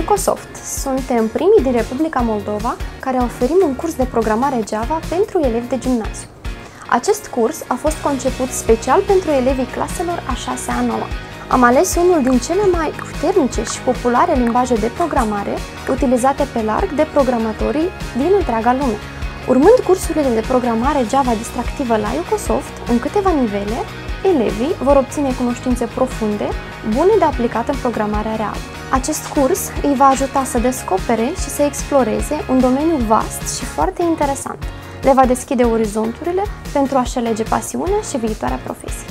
Ucosoft. Suntem primii din Republica Moldova care oferim un curs de programare Java pentru elevi de gimnaziu. Acest curs a fost conceput special pentru elevii claselor a 6-a 9 Am ales unul din cele mai puternice și populare limbaje de programare utilizate pe larg de programatorii din întreaga lume. Urmând cursurile de programare Java distractivă la Ucosoft, în câteva nivele, elevii vor obține cunoștințe profunde, bune de aplicat în programarea reală. Acest curs îi va ajuta să descopere și să exploreze un domeniu vast și foarte interesant. Le va deschide orizonturile pentru a-și alege pasiunea și viitoarea profesie.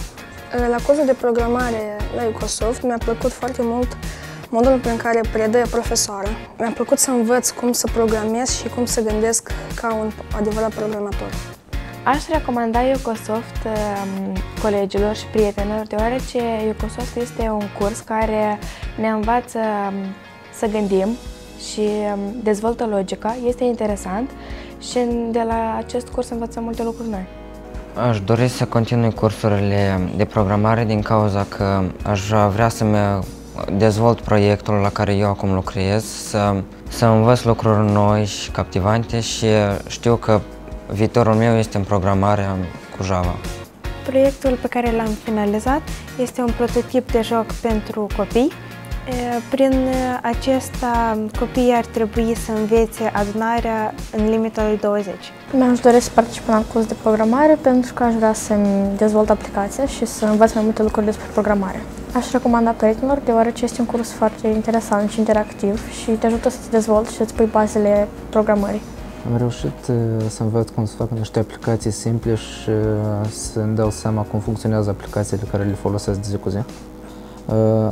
La cursul de programare la Microsoft mi-a plăcut foarte mult modul prin care predă profesoara. Mi-a plăcut să învăț cum să programez și cum să gândesc ca un adevărat programator. Aș recomanda Ucosoft um, colegilor și prietenilor, deoarece Ucosoft este un curs care ne învață um, să gândim și um, dezvoltă logica, este interesant și de la acest curs învățăm multe lucruri noi. Aș dori să continui cursurile de programare din cauza că aș vrea să-mi dezvolt proiectul la care eu acum lucrez, să, să învăț lucruri noi și captivante și știu că viitorul meu este în programarea cu Java. Proiectul pe care l-am finalizat este un prototip de joc pentru copii. Prin acesta, copiii ar trebui să învețe adunarea în limita lui 20. Mi-aș dori să particip la curs de programare pentru că aș vrea să-mi dezvolt aplicația și să învăț mai multe lucruri despre programare. Aș recomanda prietenilor deoarece este un curs foarte interesant și interactiv și te ajută să te dezvolți și să-ți pui bazele programării. Am reușit să învăț cum să fac niște aplicații simple și să-mi dau seama cum funcționează aplicațiile care le folosesc de zi cu zi.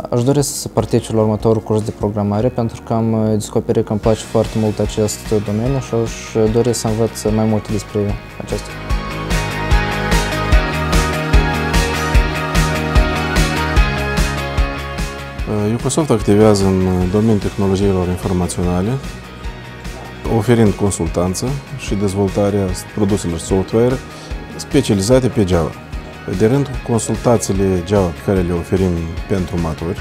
Aș dori să particip la următorul curs de programare pentru că am descoperit că îmi place foarte mult acest domeniu și aș dori să învăț mai multe despre acesta. Ucosoft activează în domeniul tehnologiilor informaționale, oferind consultanță și dezvoltarea produselor software specializate pe Java. De rând, consultațiile Java pe care le oferim pentru maturi,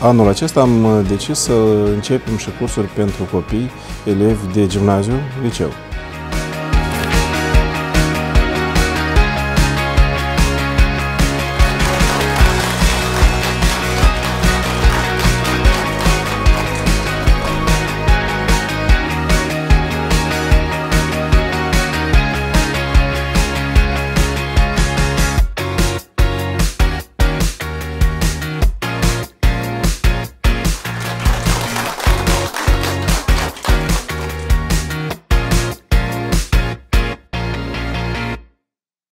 anul acesta am decis să începem și cursuri pentru copii, elevi de gimnaziu, liceu.